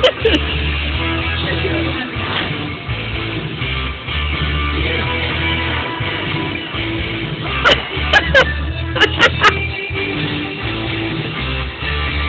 Ha ha ha!